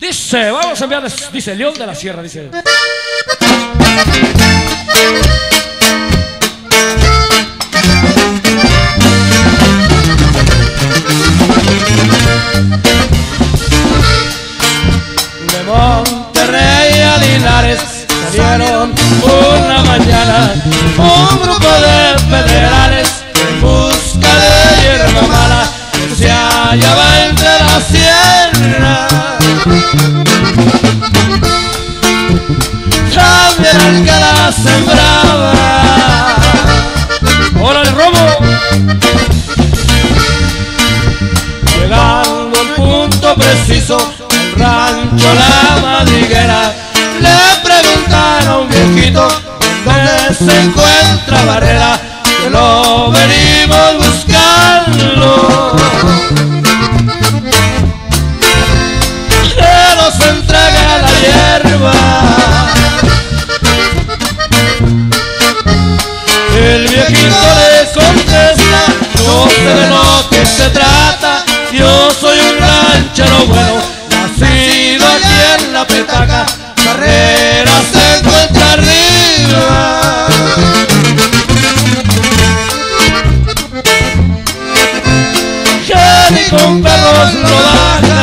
Dice, vamos a enviar, dice León de la Sierra, dice. De Monterrey a Linares salieron una mañana un grupo de Que la sembraba. ¡Órale, robo! Llegando al punto preciso, el rancho La Madriguera, le preguntaron a un viejito dónde se encuentra Barrera, que lo venimos Viejito le contesta, no sé de lo que se trata, yo soy un ranchero bueno, nacido aquí en la petaca, carrera se encuentra arriba. Que ni con perros lo baja.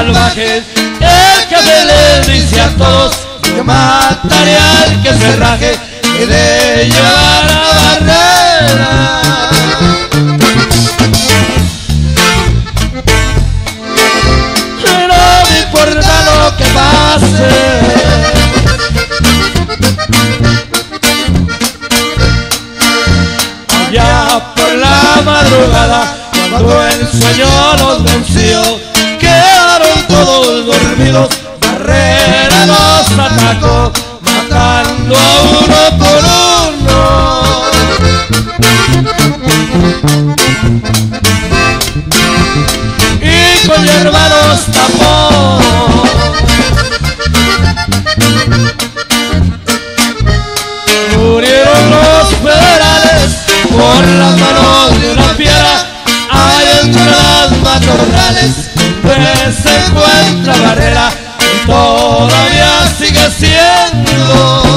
El que les dice a todos que mataré al que se raje y de llevar a barrera. No me importa lo que pase. Ya por la madrugada, cuando el sueño los venció, todos dormidos, Barrera los atacó, matando a uno por uno. Y con hierba los tapó. Se encuentra barrera y todavía sigue siendo